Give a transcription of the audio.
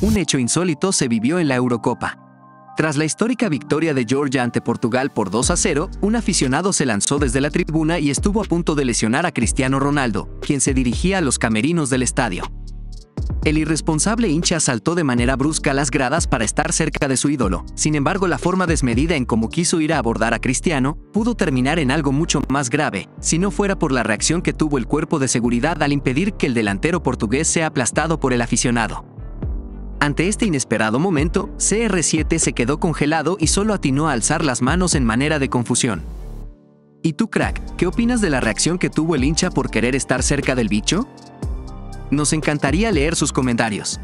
un hecho insólito se vivió en la Eurocopa. Tras la histórica victoria de Georgia ante Portugal por 2 a 0, un aficionado se lanzó desde la tribuna y estuvo a punto de lesionar a Cristiano Ronaldo, quien se dirigía a los camerinos del estadio. El irresponsable hincha saltó de manera brusca las gradas para estar cerca de su ídolo. Sin embargo, la forma desmedida en cómo quiso ir a abordar a Cristiano pudo terminar en algo mucho más grave, si no fuera por la reacción que tuvo el cuerpo de seguridad al impedir que el delantero portugués sea aplastado por el aficionado. Ante este inesperado momento, CR7 se quedó congelado y solo atinó a alzar las manos en manera de confusión. ¿Y tú, crack, qué opinas de la reacción que tuvo el hincha por querer estar cerca del bicho? Nos encantaría leer sus comentarios.